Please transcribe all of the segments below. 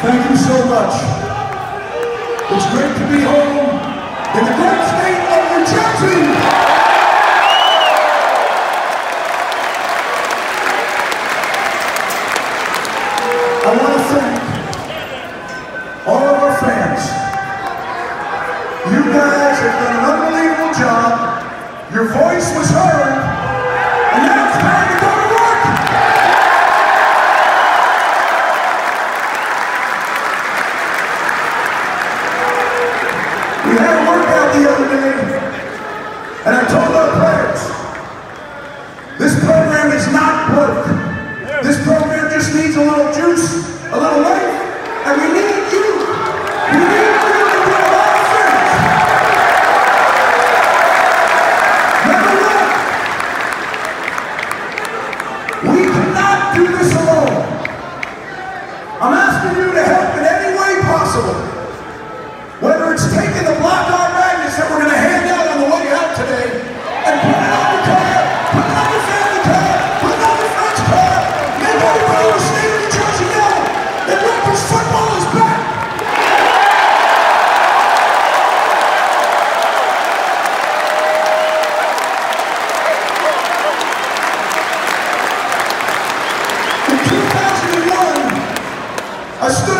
Thank you so much. It's great to be home in the great state of New Jersey. I want to thank all of our fans. You guys have done an unbelievable job. Your voice was heard, I'm asking you to help in any way possible. I stood at a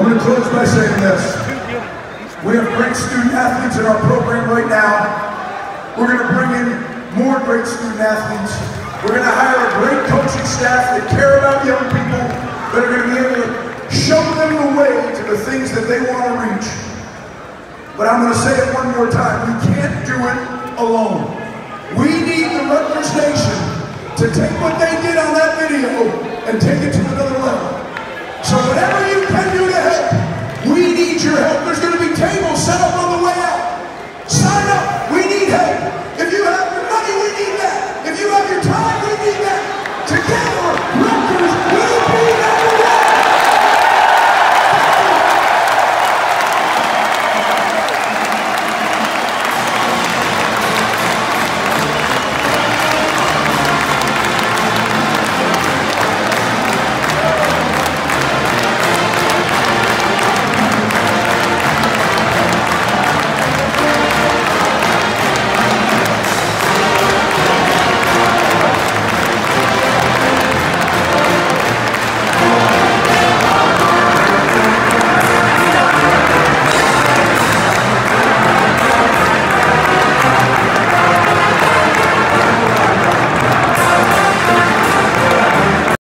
I'm going to close by saying this. We have great student athletes in our program right now. We're going to bring in more great student athletes. We're going to hire a great coaching staff that care about young people, that are going to be able to show them the way to the things that they want to reach. But I'm going to say it one more time. We can't do it alone. We need the Rutgers Nation to take what they did